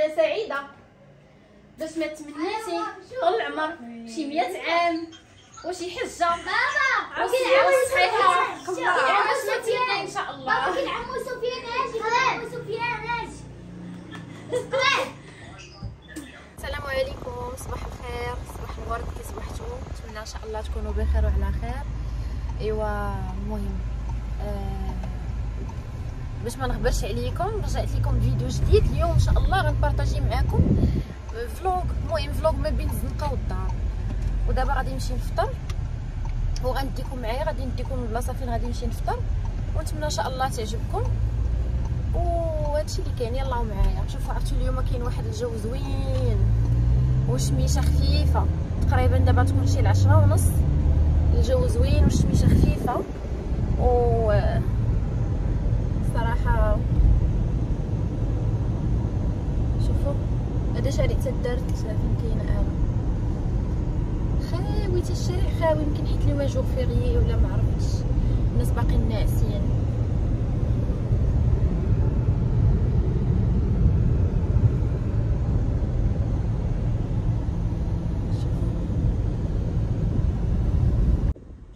يا سعيدة. باش ما تمنيتي طول العمر شي 100 عام وشي حجة. بابا عمو صحيحة. تمني سفيان إن شاء بابا الله كاين عمو سفيان أجي كاين عمو سفيان أجي اسكت السلام عليكم. صباح الخير. صباح الورد. كي صبحتوا نتمنى إن شاء الله تكونوا بخير وعلى خير. أيوا المهم آه باش ما نخبرش عليكم رجعت لكم فيديو جديد اليوم إن شاء الله غنبارطاجي معكم vlog المهم vlog ما بين الزنقه والدار. ودابا غادي نمشي نفطر. وغنديكم معايا غادي نديكم البلاصه فين غادي نمشي نفطر. ونتمنى إن شاء الله تعجبكم. وهادشي اللي كاين يلاه معايا. شوفوا عرفتوا اليوم كاين واحد الجو زوين. وشميشة خفيفة. تقريبا دابا تكون شي العشرة ونص. الجو زوين والشميشه خفيفة. و صراحة. شوفوا هذا شارع تدارت فين كاينة أنا خاوي الشارع خاوي يمكن حيت لي جور فيغيي ولا ما عرفتش. الناس باقيين ناعسين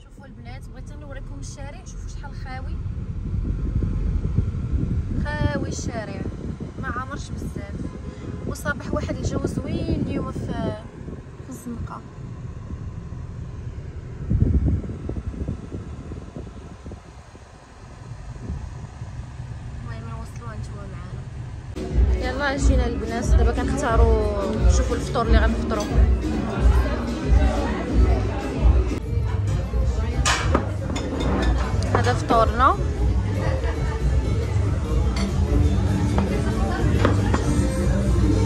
شوفوا البنات بغيت نوريكم الشارع شوفوا شحال خاوي خاوي الشارع ما عامرش بزاف وصباح واحد الجو زوين اليوم في في الزنقه المهم نوصلوا نتوما معانا يلا جينا البنات دابا كنختاروا شوفوا الفطور اللي غنفطروا هذا فطورنا.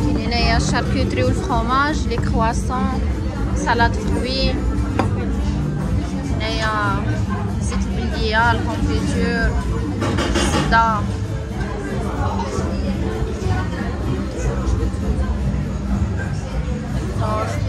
كاين هنايا ال charcuterie وال fromage les croissants سلطه fruits. هنايا زيت البلديه ال confiture الزبدة. الفطور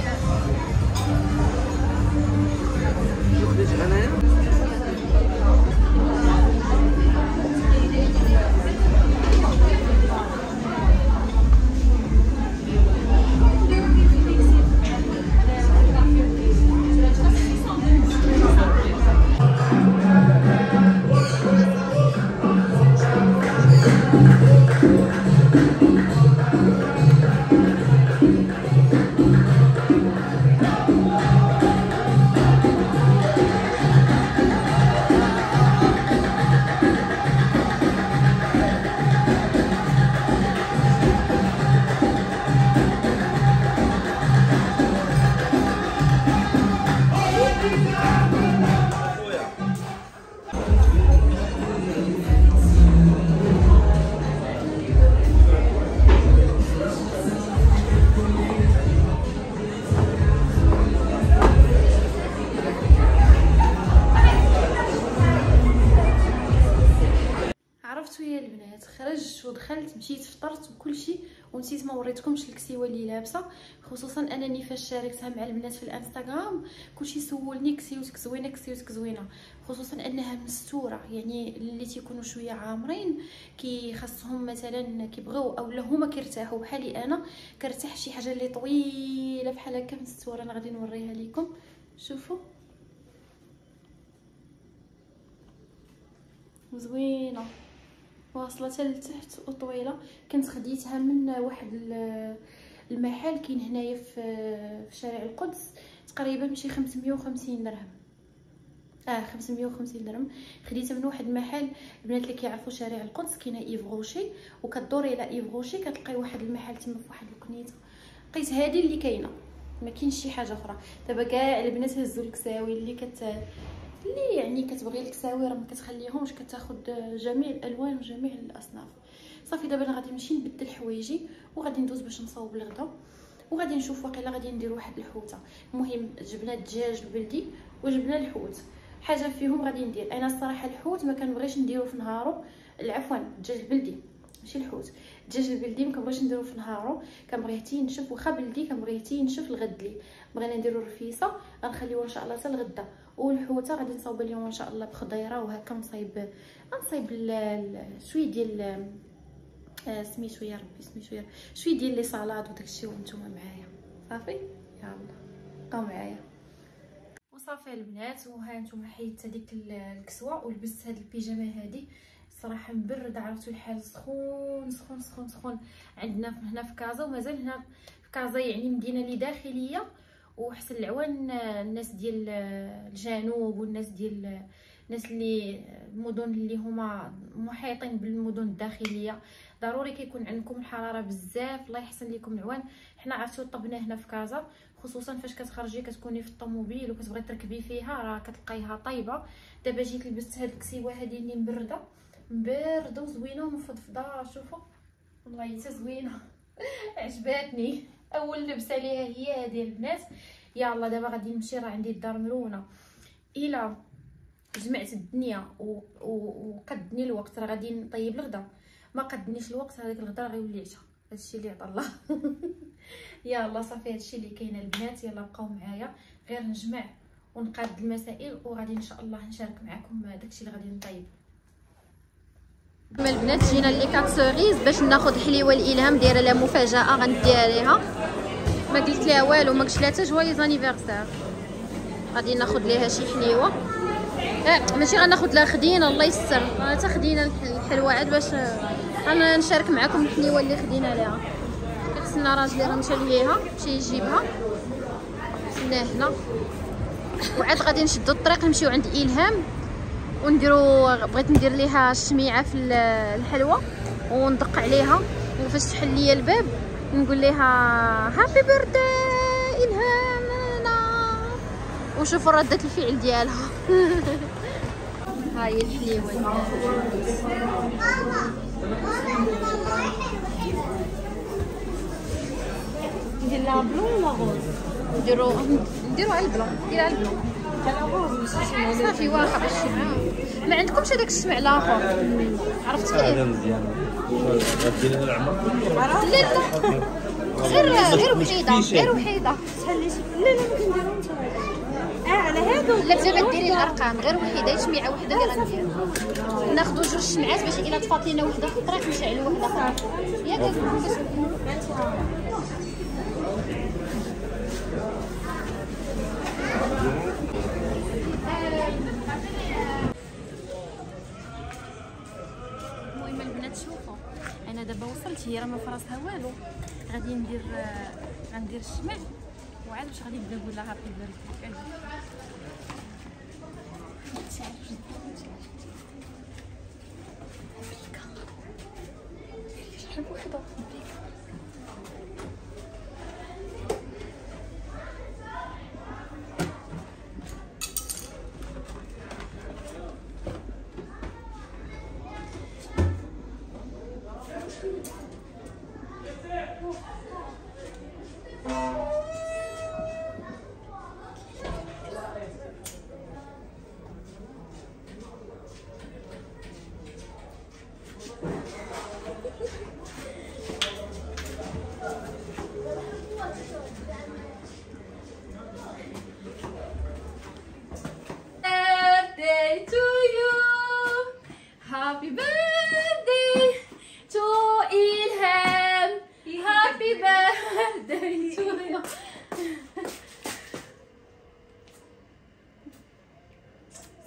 لابسة خصوصا أنني فاش شاركتها مع البنات في الإنستغرام كلشي سولني كسيوتك زوينه كسيوتك زوينه خصوصا أنها مستورة يعني اللي تيكونوا شوية عامرين كي خاصهم مثلا كيبغيو اولا هما كيرتاحوا. بحالي أنا كرتاح شي حاجة اللي طويلة بحال هكا مستورة أنا غادي نوريها لكم شوفوا. زوينة. واصلة حتى لتحت وطويلة. كنت خديتها من واحد المحل كاين هنايا في في شارع القدس تقريبا بشي 550 درهم. آه 550 درهم. خديتها من واحد المحل البنات اللي كيعرفوا شارع القدس كاينة إيف غوشي وكدوري إلى إيف غوشي كتلقاي واحد المحل تما في واحد الكنيته لقيت هذه اللي كاينة ما كاينش شي حاجة أخرى. دابا كاع البنات هزوا الكساوي اللي كت اللي يعني كتبغي الكساوي راه ما كتخليهمش كتاخد جميع الألوان وجميع الأصناف. صافي دابا أنا غادي نمشي نبدل حوايجي وغادي ندوز باش نصاوب الغدا وغادي نشوف واقيلا غادي ندير واحد الحوتة. المهم جبنا الدجاج البلدي وجبنا الحوت. حاجة فيهم غادي ندير. أنا الصراحة الحوت ما كنبغيش نديرو في نهارو. عفوا الدجاج البلدي ماشي الحوت. الدجاج البلدي ما كنبغيش نديرو في نهارو. كنبغيه تينشف واخا بلدي كنبغيه تينشف الغد لي بغينا نديرو رفيسة غنخليوها إن شاء الله حتى الغدا. والحوتة غادي نصاوب اليوم إن شاء الله بخضيرة وهكا نصايب ال- شوية ديال آه سميتو يا ربي سميتو يا ربي شوية ديال لي صالاد وداكشي وأنتم معايا. صافي؟ يلا بقاو معايا. وصافي البنات وها نتوما حيدت هذيك ال- الكسوة ولبست هاد البيجامة هادي. صراحة مبرد عرفتوا الحال سخون سخون سخون سخون. عندنا هنا في كازا ومازال هنا في كازا يعني مدينة اللي داخلية. وحسن العوان الناس ديال الجنوب والناس ديال الناس اللي المدن اللي هما محيطين بالمدن الداخلية. ضروري كيكون عندكم الحرارة بزاف الله يحسن لكم العوان. حنا عرفتوا طبنا هنا في كازا خصوصا فاش كتخرجي كتكوني في الطوموبيل وكتبغي تركبي فيها راه كتلقايها طايبة. دابا جيت لبست هاد الكسيوة هادي اللي مبردة مبردة وزوينة ومفضفضة شوفوا والله حتى زوينة. عجباتني. أول لبسة ليها هي هذه البنات. يلا دابا غادي نمشي راه عندي الدار مرونة. إلى جمعت الدنيا وقدني الوقت راه غادي نطيب الغدا. ما قدنيش الوقت هذاك الغدا راه غيولي عشاء هادشي اللي عطا الله. يلا صافي هادشي اللي كاين البنات يلا بقاو معايا. غير نجمع ونقاد المسائل وغادي إن شاء الله نشارك معكم داكشي اللي غادي نطيب. البنات جينا ليكات سوريز باش ناخذ حليوة الإلهام دايرة لها مفاجأة غنديها ليها ما قلت لها والو ما قلت لها حتى joyeux anniversaire غادي ناخذ ليها شي حليوة. آه ماشي غناخذ لها خدينه الله يستر حتى خدينا الح- الحلوة. عاد باش أنا نشارك معكم الحليوه اللي خدينا ليها كنتسنى راجلي راه مشى ليها مشى يجيبها. تسناه هنا. وعاد غادي نشدو الطريق نمشيو عند إلهام. ونديرو بغيت ندير ليها الشميعه في ال- الحلوة. وندق عليها. وفاش تحل ليا الباب نقول لها هابي بيرثداي. وشوفوا ردة الفعل ديالها. هاي الحليوه ندير لها بلون ولا غوز؟ نديرو نديرو على البلون على البلون. صافي واخا باش ما عندكمش هذاك الشمع الآخر؟ عرفت هذا كيف مزيان. غدير لها العمر. لا لا. غير غير وحيدة غير وحيدة. لا لا كنديرهمش آه على هادو لا دابا ديري الأرقام غير وحيدة شميعه وحدة اللي غندير ناخذ جوج شمعات باش إلا طفات لينا وحدة في الطريق نشعلوا وحدة أخرى ياك المهم البنات شوفوا أنا دابا وصلت هي راه ما فراسها والو. غادي ندير آه، غندير الشمع وعاد واش غادي نبدا نقول لها هابي بيرثدي birthday to you happy birthday to Ilham happy birthday to you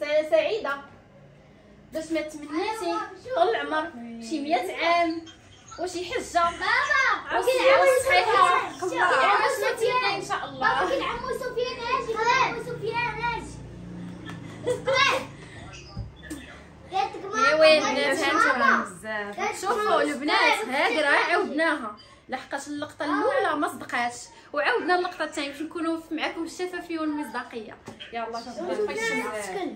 سنة سعيدة باش ما تمنيتي طول العمر شي 100 عام وشي حجة بابا عرفتي وكاين عمو صحيحة سفيان باش ما تيقي ان شاء الله بابا كاين عمو سفيان أجي كاين عمو سفيان أجي اسكت يا ويلي البنات هانتوما شوفوا البنات هادي راه عاودناها. لحقاش اللقطة الأولى ما صدقاتش. وعاودنا اللقطة الثانية باش نكونوا في- معكم الشفافية والمصداقية. يلا شوفوا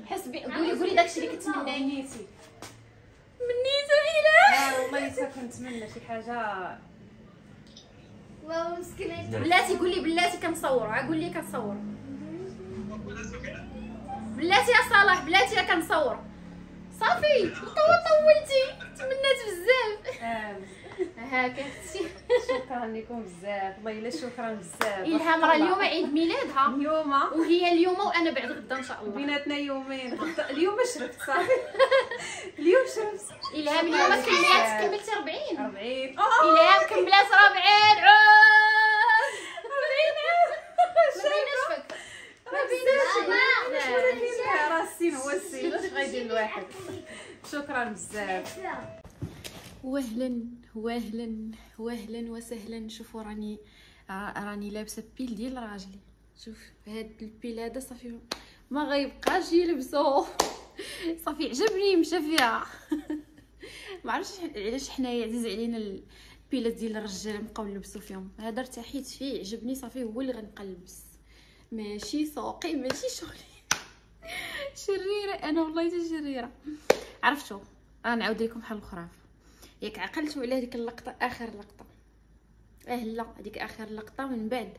حسبي قولي قولي داكشي اللي كتمناي نيتي. منيتو إلى والله حتى كنتمنى شي حاجة. واو مسكينة. بلاتي قولي بلاتي كنصور ها قولي كنصور. بلاتي يا صلاح بلاتي يا كنصور. صافي طول طولتي. تمنات بزاف. آه، هاكا أختي شكرا لكم بزاف. والله إلا شكرا بزاف. الهام راه اليوم عيد ميلادها اليوم وهي اليوم وأنا بعد غدا إن شاء الله. بيناتنا يومين. اليوم شرفت صافي. اليوم شرفت إلهام اليوم كملت كملتي 40 40 رابعين إلهام كملات رابعين. عود ما بيناش فك راه السين هو السين اش غيدير الواحد شكرا بزاف. وهلا وهلا وهلا وسهلا. شوفوا راني راني لابسة بيل ديال راجلي. شوف هاد البيل هذا صافي ما غيبقاش يلبسو. صافي عجبني مشى فيها. ما عرفتش علاش حنايا عزيز علينا البيلات ديال الرجال نبقاو نلبسو فيهم. هذا ارتحيت فيه عجبني صافي هو اللي غنبقى نلبس ماشي سوقي ماشي شغلي. شريرة أنا والله حتى شريرة. عرفتوا غنعاود لكم بحال الأخرى. ياك عقلتوا على هذيك اللقطة آخر لقطة. آه لا هذيك آخر لقطة. من بعد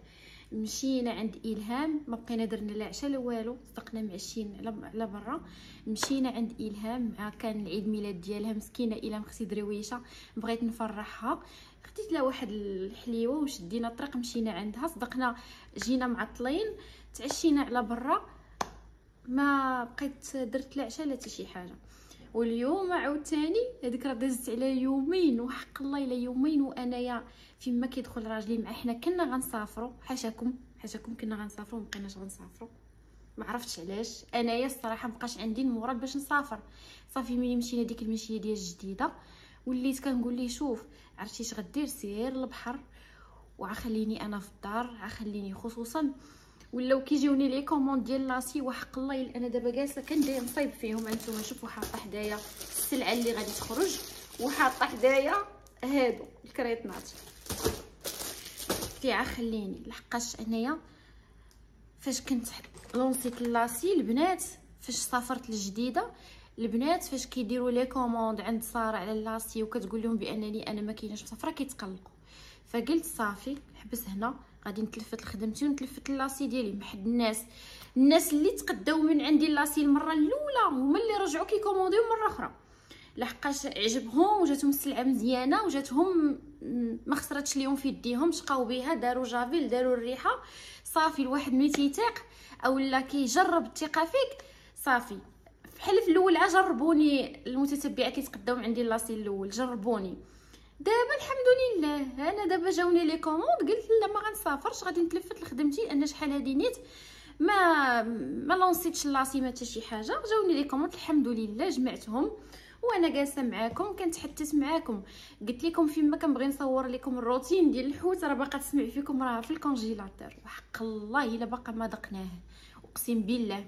مشينا عند إلهام. ما بقينا درنا لا عشاء لا والو. صدقنا معشين على برا. مشينا عند إلهام. مع كان العيد ميلاد ديالها. مسكينة إلهام أختي درويشة. بغيت نفرحها. خديت لها واحد الحليوة وشدينا الطريق. مشينا عندها. صدقنا جينا معطلين. تعشينا على برا. ما بقيت درت لا عشاء لا حتى شي حاجة. واليوم عاوتاني هذيك راه دازت على يومين وحق الله إلا يومين وأنايا فيما كيدخل راجلي مع حنا كنا غنسافروا. حاشاكم؟ حاشاكم كنا غنسافروا مبقيناش غنسافروا. ما عرفتش علاش. أنايا الصراحة مبقاش عندي المورال باش نسافر. صافي ملي مشينا ديك المشية ديال الجديده وليت كنقول ليه شوف عرفتي اش غدير؟ سير للبحر وعخليني أنا في الدار عخليني خصوصا ولاو كيجيوني les commandes ديال l'acier وحق الله أنا دابا جالسة كندير نصايب فيهم. أنتم شوفوا حاطة حدايا السلعة اللي غادي تخرج وحاطة حدايا هادو الكريطنات تيعا خليني لحقاش أنايا فاش كنت لونسيت l'acier البنات فاش سافرت الجديده البنات فاش كيديروا les commandes عند سارة على l'acier وكتقول لهم بأنني أنا ما كايناش مسافرة كيتقلقوا. فقلت صافي حبس هنا. غادي نتلفت لخدمتي ونتلفت l'acier ديالي مع حد الناس. الناس اللي تقداو من عندي l'acier المرة الأولى هما اللي رجعوا كيكومونديو مرة أخرى. لحقاش عجبهم وجاتهم السلعة مزيانة وجاتهم ما خسرتش ليهم في يديهم شقاو بها داروا جافيل داروا الريحة. صافي الواحد ملي تيتيق أولا كيجرب الثقة فيك. صافي. بحال في الأول جربوني. المتتبعات اللي تقداو عندي l'acier الأول جربوني. دابا الحمد لله. أنا دابا جاوني les commandes قلت لا ما غنسافرش غادي نتلفت؟ لخدمتي أنا شحال هادي نيت؟ ما ما لونسيتش l'acier ما حتى شي حاجة. جاوني les commandes الحمد لله جمعتهم. وأنا جالسة معاكم كنتحدث معاكم. قلت لكم فيما كنبغي نصور لكم الروتين ديال الحوت راه باقا تسمع فيكم راه في ال congélateur. وحق الله إلا باقا ما دقناه أقسم بالله.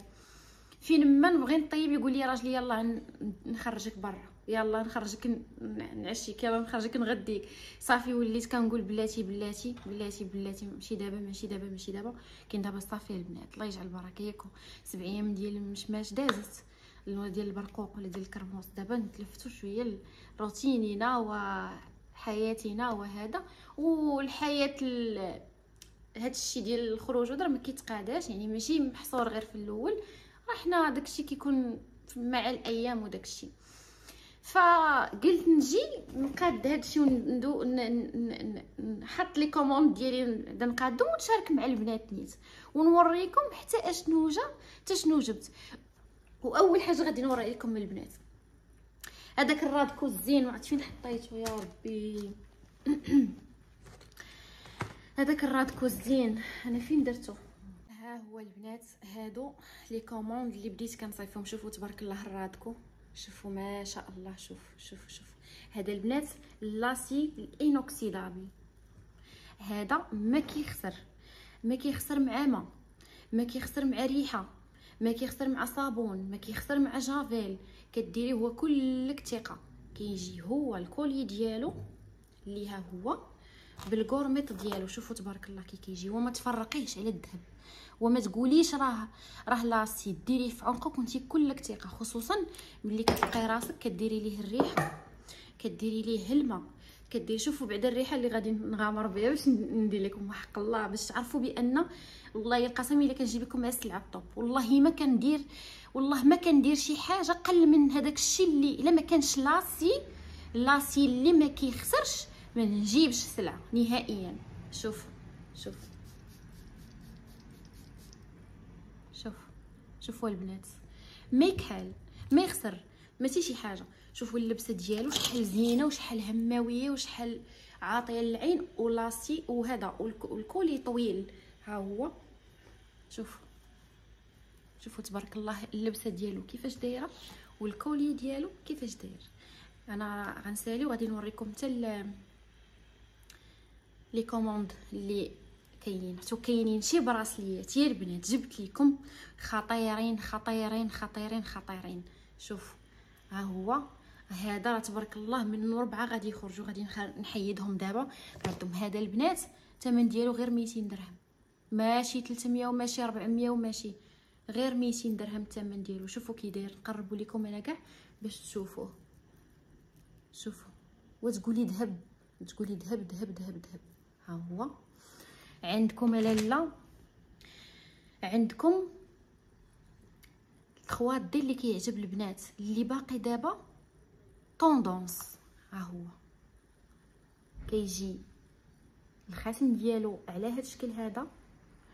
فين ما نبغي نطيب يقول لي راجلي يلا نخرجك برا. يلا نخرجك نعشيك يلا نخرجك نغديك. صافي وليت كنقول بلاتي بلاتي بلاتي بلاتي ماشي دابا ماشي دابا ماشي دابا. كاين دابا صافي البنات الله يجعل البركة. ياكم سبع أيام ديال المشماش دازت. ديال البرقوق ولا ديال الكرموس دابا نتلفتوا شوية روتيننا وحياتنا وهذا. والحياة هاد الشيء ديال الخروج ودرا ما كيتقاداش يعني ماشي محصور غير في الأول. راه حنا داكشي كيكون مع الأيام وداكشي. فقلت نجي نقاد هادشي وندو نحط les commandes ديالي نقادو ونشارك مع البنات نيت. ونوريكم حتى اشنو جا حتى شنو جبت. وأول حاجة غادي نوري لكم البنات. هذاك الرادكو الزين وعرفت فين حطيته يا ربي. هذاك الرادكو الزين أنا فين درتو ها هو البنات هادو les commandes اللي بديت كنصايبهم شوفوا تبارك الله الرادكو. شوفوا ما شاء الله. شوف شوف شوف. هذا البنات l'acier ال inoxydable. هذا ما كيخسر. ما كيخسر مع ما. ما كيخسر مع ريحة. ما كيخسر مع صابون. ما كيخسر مع جافيل. كديريه هو كلك ثقة. كيجي هو الكولي ديالو اللي ها هو بالكورميط ديالو. شوفوا تبارك الله كي كيجي. وما تفرقيش على الذهب. وما تقوليش راه راه لاسي ديريه في عنقك وانتي كلك ثقة خصوصا ملي كتلقاي راسك كديري ليه الريحة كديري ليه الماء كديري شوفوا بعدا الريحة اللي غادي نغامر بها باش ندير لكم حق الله باش تعرفوا بأن والله القسم إلا كنجيب لكم مع السلعه الطوب والله ما كندير والله ما كندير شي حاجة قل من هذاك الشيء اللي إلا ما كانش لاسي لاسي اللي ما كيخسرش ما نجيبش سلعة نهائيا. شوف شوف شوف شوفوا البنات. ما يكحل ما يخسر ماشي شي حاجة. شوفوا اللبسة ديالو شحال زينة وشحال هماوية وشحال عاطية للعين ولاسي وهذا والك- والكولي طويل. ها هو. شوفوا. شوفوا تبارك الله اللبسة ديالو كيفاش دايرة وال collier ديالو كيفاش داير. أنا غنسالي وغادي نوريكم حتى les commandes اللي كاينين حتى كاينين شي براسليات يا البنات جبت لكم خطيرين خطيرين خطيرين خطيرين شوف ها هو هذا راه تبارك الله من ربعه غادي يخرجوا غادي نحيدهم دابا. عندهم هذا البنات الثمن ديالو غير 200 درهم. ماشي 300 وماشي 400 وماشي غير 200 درهم الثمن ديالو. شوفوا كي داير نقربوا لكم أنا كاع باش تشوفوه. شوفوا وتقولي ذهب تقولي ذهب ذهب ذهب ذهب. ها هو. عندكم لاله عندكم الخوات ديال اللي كيعجب البنات اللي باقي دابا tendance ها هو. كيجي الخاتم ديالو على هذا الشكل هذا.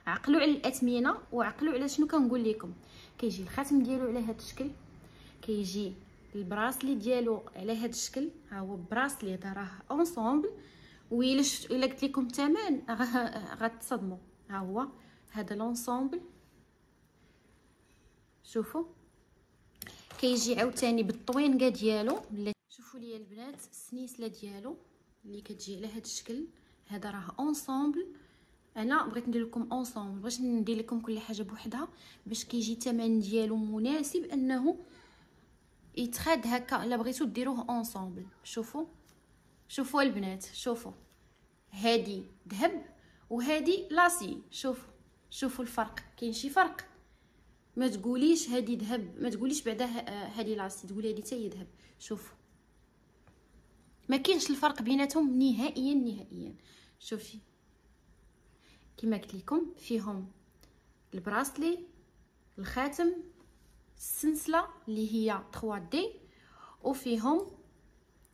عقلوا على الأثمنة وعقلوا على شنو كنقول لكم. كيجي الخاتم ديالو على هذا الشكل. كيجي ال bracelet ديالو على هذا الشكل. ها هو bracelet راه ensemble وإلا إلا قلت لكم الثمن غتصدموا. ها هو. هذا l'ensemble شوفوا. كيجي عاوتاني بالطوينقه ديالو. شوفوا لي البنات السنيسلة ديالو اللي كتجي على هذا الشكل. هذا راه ensemble أنا بغيت ندير لكم ensemble باش ندير لكم كل حاجة بوحدها باش كيجي الثمن ديالو مناسب أنه يتخاد هكا. إلا بغيتو ديروه ensemble شوفوا. شوفوا البنات شوفوا. هادي ذهب وهادي l'acier شوفوا. شوفوا الفرق كاين شي فرق. ما تقوليش هادي ذهب ما تقوليش بعدا ه- هادي لاسي تقولي هادي حتى هي ذهب. شوفوا. ما كاينش الفرق بيناتهم نهائيا نهائيا. شوفي. كما قلت لكم فيهم البراسلي الخاتم السلسلة اللي هي 3 دي وفيهم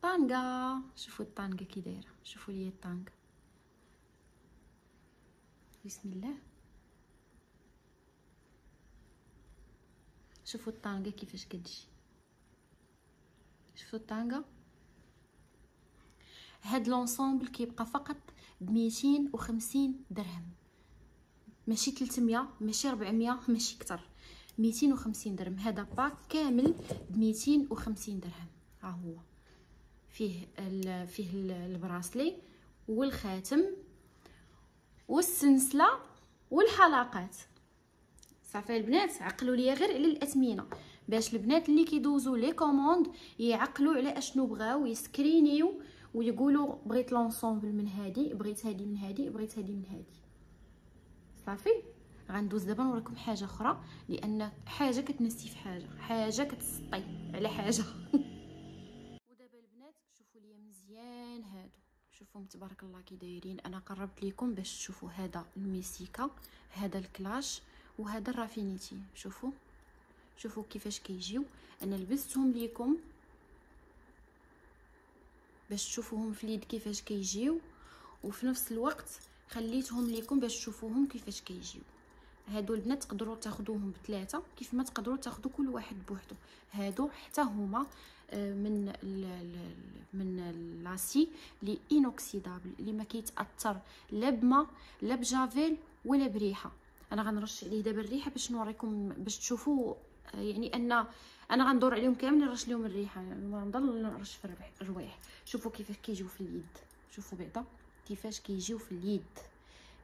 طانقه شوفوا الطانقه كي دايره شوفوا لي الطانقه بسم الله شوفوا الطانقه كيفاش كتجي شوفوا الطانقه هاد l'ensemble كيبقى فقط ب 250 درهم ماشي 300 ماشي 400 ماشي أكثر 250 درهم هذا pack كامل ب 250 درهم ها هو فيه فيه ال- ال bracelet والخاتم والسنسله والحلقات. صافي البنات عقلوا ليا غير على الأثمنة باش البنات اللي كيدوزوا لي commande يعقلوا على أشنو بغاو يسكرينيو ويقولوا بغيت l'ensemble من هادي بغيت هادي من هادي بغيت هادي من هادي. صافي غندوز دابا نوريكم حاجة أخرى لأن حاجة كتنسي في حاجة حاجة كتسطي على حاجة. لي مزيان هادو. شوفوا تبارك الله كي دايرين. أنا قربت لكم باش تشوفوا هذا الميسيكا هذا الكلاش وهذا الرافينيتي. شوفوا. شوفوا كيفاش كيجيو. أنا لبستهم ليكم باش تشوفوهم في اليد كيفاش كيجيو وفي نفس الوقت خليتهم ليكم باش تشوفوهم كيفاش كيجيو. هادو البنات تقدروا تاخذوهم بثلاثه كيف ما تقدروا تاخذوا كل واحد بوحدو. هادو حتى هما آه، من ال من l'acier inoxydable اللي ما كيتأثر لا بما لا بجافيل ولا بريحة. أنا غنرش عليه دابا الريحة باش نوريكم باش تشوفوا آه، يعني أن أنا غندور عليهم كامل نرش لهم الريحة. ما نضل نرش في الروايح. شوفوا كيفاش كيجيو في اليد. شوفوا بعدا كيفاش كيجيو في اليد.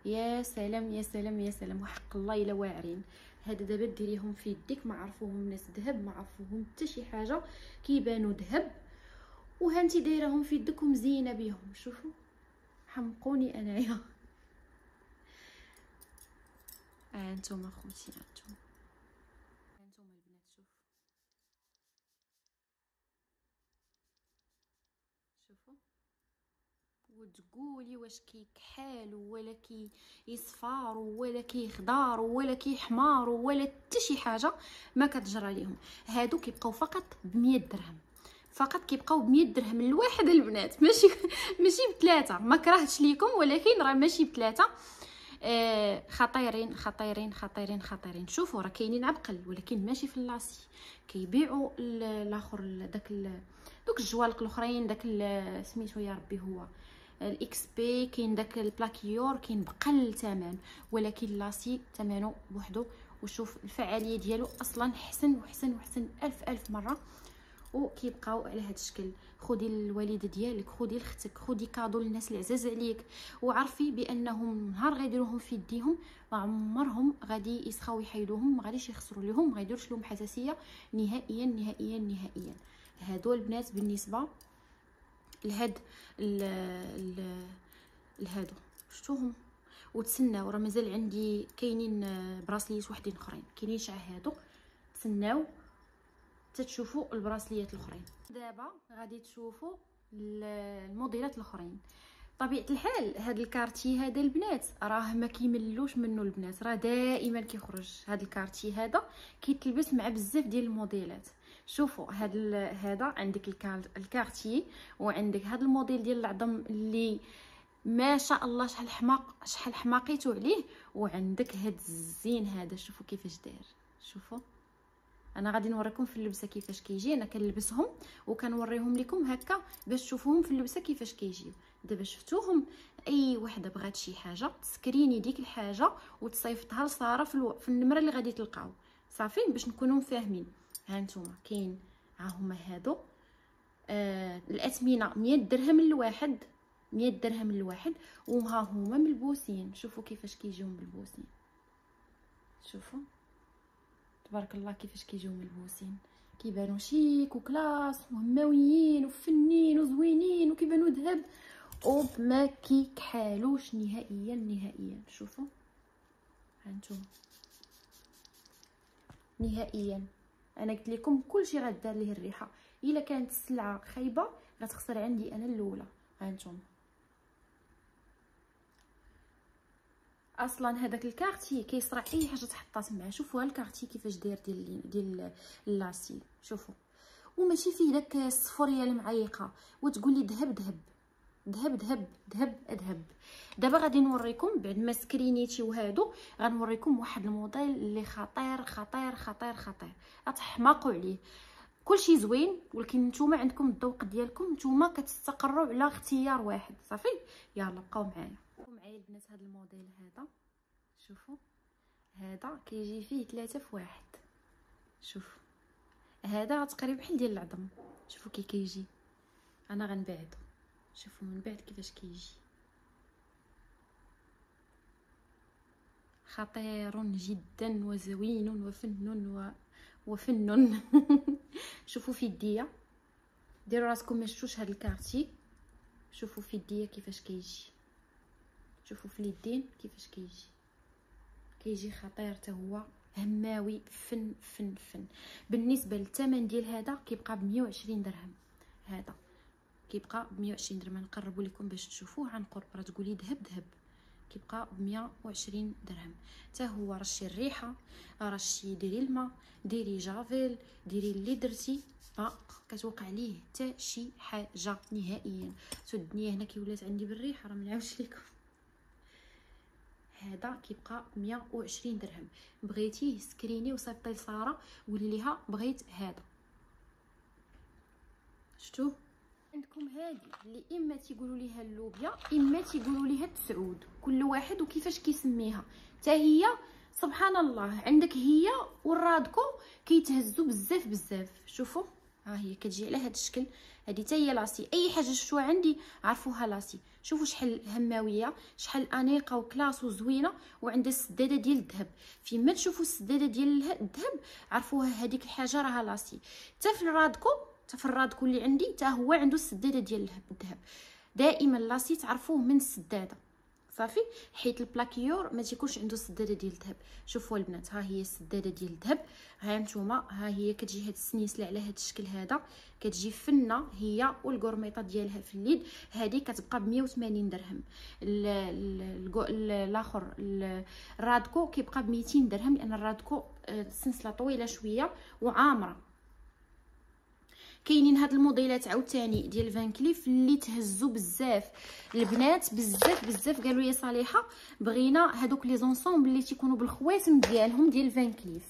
يا سلام يا سلام يا سلام. وحق الله إلا واعرين. هذا دابا ديريهم في يديك ما عرفوهم الناس ذهب ما عرفوهم حتى شي حاجة. كيبانوا ذهب. وهانتي دايرهم في يدك ومزينه بهم شوفوا. حمقوني أنايا. ها أنتم اخوتي أنتم ها أنتم البنات شوف شوفوا وتقولي واش كيكحالوا ولا كي يصفاروا ولا كيخضاروا ولا كيحماروا ولا حتى شي حاجة ما كتجرى ليهم. هادو كيبقاو فقط ب 100 درهم. فقط كيبقاو ب 100 درهم الواحد البنات. ماشي ماشي بثلاثه ما كرهتش ليكم ولكن راه ماشي بثلاثه آه خطيرين خطيرين خطيرين خطيرين. شوفوا راه كاينين عبقل ولكن ماشي في اللاسي. كيبيعوا ال- الآخر ال- داك دوك الجوالق الأخرين داك سميتو يا ربي هو. ال XP كاين داك ال plaqueur كاين بقل ثمن ولكن l'acier ثمنه بوحدو وشوف الفعالية ديالو أصلا حسن وحسن وحسن ألف ألف مرة. وكيبقاو على هذا الشكل. خدي الوالده ديالك خدي لختك خدي cadeau للناس اللي عزاز عليك. وعرفي بأنهم نهار غيديروهم في يديهم ما عمرهم غادي يسخاو يحيدوهم ما غاديش يخسروا لهم ما غيديروش لهم حساسية نهائيا نهائيا نهائيا. هادو البنات بالنسبة لهاد لهادو شفتوهم؟ وتسناو راه مازال عندي كاينين آه، براسليات وحدين أخرين. كاينين شع هادو. تسناو تتشوفوا البراسليات الأخرين. دابا غادي تشوفوا ال- الموديلات الأخرين. طبيعة الحال هاد ال Cartier هذا البنات راه ما كيملوش منه البنات. راه دائما كيخرج هاد ال Cartier هذا كيتلبس مع بزاف ديال الموديلات. شوفوا هاد هذا عندك الكار- ال Cartier وعندك هاد الموديل ديال العظم اللي ما شاء الله شحال حماق شحال حماقيتو عليه وعندك هاد الزين هذا. شوفوا كيفاش داير. شوفوا. أنا غادي نوريكم في اللبسة كيفاش كيجي. أنا كنلبسهم وكنوريهم لكم هكا باش تشوفوهم في اللبسة كيفاش كيجيو. دابا شفتوهم؟ أي وحدة بغات شي حاجة تسكريني ديك الحاجة وتصيفطها لسارة في, ألو... في النمرة اللي غادي تلقاو. صافي؟ باش نكونوا فاهمين ها نتوما كاين ها هما هادو. آه الأثمنة 100 درهم لواحد 100 درهم لواحد. وها هما ملبوسين شوفوا كيفاش كيجيو ملبوسين شوفوا. تبارك الله كيفاش كيجيو ملبوسين كيبانوا شيك وكلاس وهماويين وفنين وزوينين وكيبانوا ذهب. وما كيكحالوش نهائيا نهائيا. شوفوا. هانتوما نهائيا. أنا قلت لكم كلشي غدار ليه الريحة. إلا كانت السلعة خايبة غتخسر عندي أنا الأولى. هانتوما أصلا هذاك ال Cartier كيصرع أي حاجة تحطات معاه شوفوا ال Cartier كيفاش داير ديال ديال ال l'acier شوفوا وماشي فيه داك الصفورية المعيقة. وتقول لي ذهب ذهب. ذهب ذهب ذهب ذهب. دابا غادي نوريكم بعد ما سكرينيتي وهادو غنوريكم واحد الموديل اللي خطير خطير خطير خطير. غتحماقوا عليه. كلشي زوين ولكن نتوما عندكم الذوق ديالكم نتوما كتستقروا على اختيار واحد. صافي؟ يلا بقاو معايا. معايا البنات هذا الموديل هذا. شوفوا. هذا كيجي فيه ثلاثة في واحد. شوف. هذا تقريبا بحال ديال العظم. شوفوا كي كيجي. أنا غنبعدو. شوفوا من بعد كيفاش كيجي. خطير جدا وزوين وفن و... وفن. شوفوا في يديا ديروا راسكم ما شفتوش هاد الكارتي. شوفوا في يديا كيفاش كيجي. شوفوا في اليدين كيفاش كيجي. كيجي خطير حتى هو. هماوي فن فن فن. بالنسبة للثمن ديال هذا كيبقى ب 120 درهم. هذا. كيبقى ب 120 درهم. نقربوا لكم باش تشوفوه عن قرب. راه تقولي ذهب ذهب. كيبقى ب 120 درهم. حتى هو رشي الريحه رشي ديري الماء ديري جافيل ديري اللي درتي. ما كتوقع ليه حتى شي حاجة نهائيا. سدني هنا كي ولات عندي بالريحة راه ما نعاودش لكم. هذا كيبقى 120 درهم. بغيتيه سكريني وصيفطي لسارة قولي ليها بغيت هذا. شفتوه عندكم هذه اللي إما تيقولوا ليها اللوبيا إما تيقولوا ليها التسعود كل واحد وكيفاش كيسميها. حتى هي سبحان الله عندك هي والرادكو كيتهزوا بزاف بزاف. شوفوا ها هي كتجي على هذا الشكل. هذه حتى هي لاسي. أي حاجة شفتوها عندي عرفوها لاسي. شوفوا شحال هماوية شحال أنيقة وكلاس وزوينة وعندها السداده ديال الذهب. فيما تشوفوا السدادة ديال الذهب عرفوها هذيك الحاجة راها لاسي. حتى في الرادكو الرادكو اللي عندي حتى هو عنده السدادة ديال الذهب. دائما l'acier تعرفوه من السدادة صافي؟ حيت ال plaqueur ما تيكونش عنده السدادة ديال الذهب. شوفوا البنات ها هي السدادة ديال الذهب. ها نتوما ها هي كتجي هاد السنيسله على هاد الشكل هذا. كتجي فنة هي والكورميطة ديالها في اليد هذه كتبقى ب 180 درهم. الآخر الرادكو كيبقى ب 200 درهم لأن الرادكو السلسله طويلة شوية وعامرة. كاينين هاد الموديلات عاوتاني ديال Van Cleef اللي تهزوا بزاف. البنات بزاف بزاف قالوا لي صالحة بغينا هادوك les ensembles اللي تيكونوا بالخواتم ديالهم ديال Van Cleef.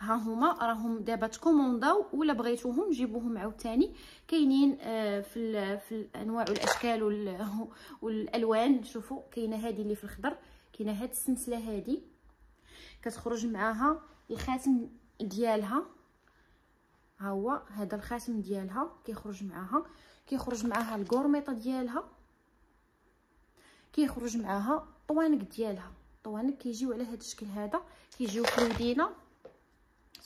ها هما راهم دابا تكومونداو ولا بغيتوهم جيبوهم عاوتاني. كاينين آه، في ال- في الأنواع والأشكال وال- والألوان. شوفوا كاينة هذه اللي في الخضر كاينة هاد السلسله هذه كتخرج معاها الخاتم ديالها. ها هو هذا الخاتم ديالها كيخرج معاها. كيخرج معاها الكورميطة ديالها. كيخرج معاها طوانق ديالها. طوانق كيجيو على هذا الشكل هذا. كيجيو فرودينا.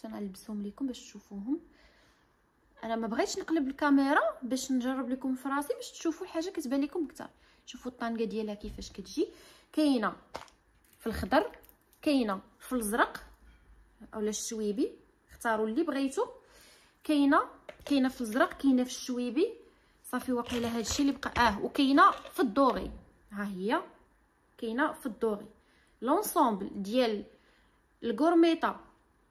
أنا نلبسهم لكم باش تشوفوهم. أنا ما بغيتش نقلب الكاميرا باش نجرب لكم في راسي باش تشوفوا حاجة كتبان لكم أكثر. شوفوا الطنقه ديالها كيفاش كتجي. كاينة في الخضر كاينة في الأزرق أولا الشويبي. اختاروا اللي بغيتو. كاينة كاينة في الازرق كاينة في الشويبي. صافي واقيلا هادشي اللي بقى آه وكاينة في ال doré. ها هي كاينة في ال doré. l'ensemble ديال الكورميطه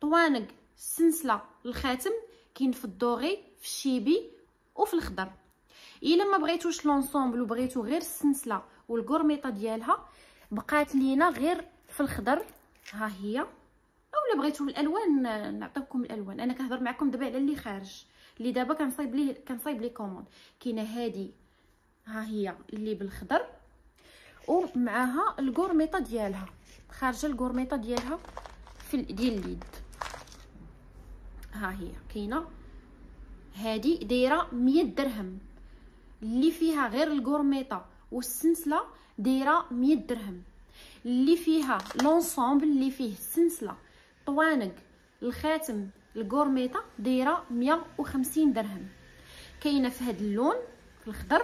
طوانق السنسله الخاتم كاين في ال doré في الشيبي وفي الخضر. إلا ما بغيتوش l'ensemble وبغيتو غير السنسله والكورميطه ديالها بقات لينا غير في الخضر. ها هي. اولا بغيتو الألوان نعطيكم الألوان. أنا كنهضر معكم دابا على اللي خارج اللي دابا كنصايب ليه كنصايب les commandes. كاينة هادي ها هي اللي بالخضر ومعاها الكورميطة ديالها. خارجة الكورميطة ديالها في ال- ديال اليد. ها هي كاينة هادي دايرة 100 درهم. اللي فيها غير الكورميطة والسنسله دايرة 100 درهم. اللي فيها لونسومبل اللي فيه السنسله طوانق الخاتم الكورميطة دايرة 150 درهم. كاينة في هذا اللون في الخضر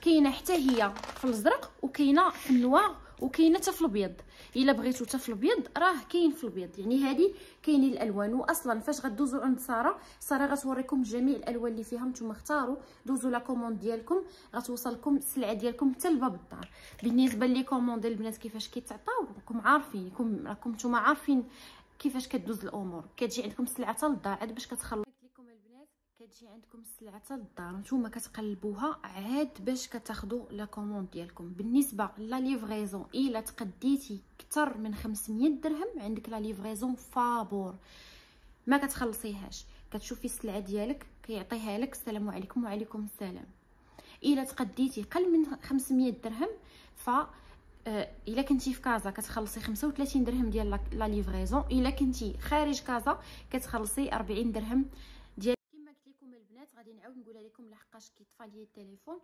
كاينة حتى هي في الازرق وكاينة في النوار وكاينة حتى في الأبيض. إلا بغيتو حتى في الأبيض راه كاين في الأبيض. يعني هذه كاينين الألوان. واصلا فاش غدوزو عند سارة سارة غتوريكم جميع الألوان اللي فيها. نتوما اختاروا دوزوا la commande ديالكم غتوصلكم السلعة ديالكم حتى لباب الدار. بالنسبة les commandes البنات كيفاش كيتعطاو راكم عارفين راكم نتوما عارفين كيفاش كدوز الأمور؟ كتجي عندكم السلعه حتى للدار عاد باش كتخلص. لكم البنات كتجي عندكم السلعه حتى للدار. نتوما كتقلبوها عاد باش كتاخذوا la commande ديالكم. بالنسبة la livraison إلا تقديتي أكثر من 500 درهم عندك la livraison فابور. ما كتخلصيهاش. كتشوفي السلعة ديالك كيعطيها لك السلام عليكم وعليكم السلام. إلا تقديتي قل من 500 درهم ف إلا كنتي في كازا كتخلصي 35 درهم ديال la livraison إلا كنتي خارج كازا كتخلصي 40 درهم ديال كما قلت لكم البنات غادي نعاود نقولها لكم لحقاش كيطفى لي التليفون.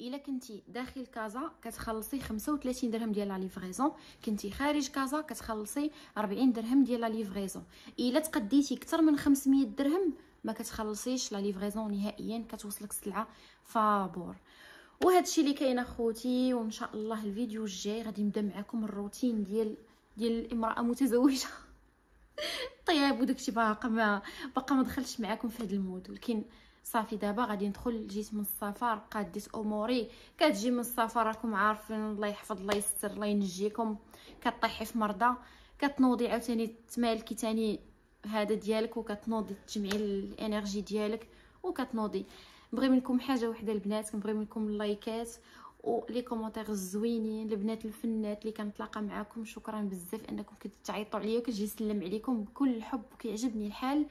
إلا كنتي داخل كازا كتخلصي 35 درهم ديال la livraison كنتي خارج كازا كتخلصي 40 درهم ديال la livraison إلا تقديتي أكثر من 500 درهم ما كتخلصيش la livraison نهائيا كتوصلك السلعه فابور. وهذا الشيء اللي كاين اخوتي وإن شاء الله الفيديو الجاي غادي نبدأ معكم الروتين ديال ديال الامراه متزوجة. طيب وداكشي باقا ما باقا ما دخلتش معكم في هذا ال mood. ولكن صافي دابا غادي ندخل جيت من السفر قاديت أموري. كتجي من السفر راكم عارفين الله يحفظ الله يستر الله ينجيكم. كطيحي في مرضى. كتنوضي عاوتاني تمالكي تاني هذا ديالك وكتنوضي تجمعي ال énergie ديالك وكتنوضي. نبغي منكم حاجة وحدة البنات كنبغي منكم اللايكات و les commentaires الزوينين البنات الفنات اللي كنتلاقى معاكم. شكرا بزاف أنكم كتعيطوا عليا وكنجي نسلم عليكم بكل الحب وكيعجبني الحال.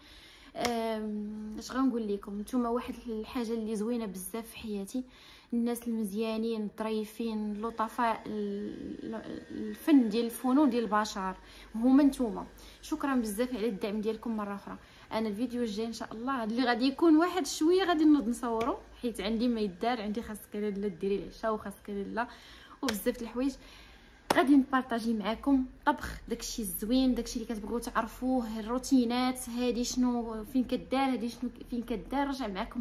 اش غنقول لكم؟ نتوما واحد الحاجة اللي زوينة بزاف في حياتي. الناس المزيانين الظريفين اللطفاء ال- الفن ديال الفنون ديال البشر. هما نتوما. شكرا بزاف على الدعم ديالكم مرة أخرى. أنا الفيديو الجاي ان شاء الله اللي غادي يكون واحد شوية غادي نوض نصورو حيت عندي ما يدار عندي خاصك لاله ديري العشاء وخاصك لاله وبزاف د الحوايج. غادي نبارطاجي معكم طبخ داكشي الزوين داكشي اللي كتبغيو تعرفوه الروتينات هادي شنو فين كدار هادي شنو فين كدار رجع معكم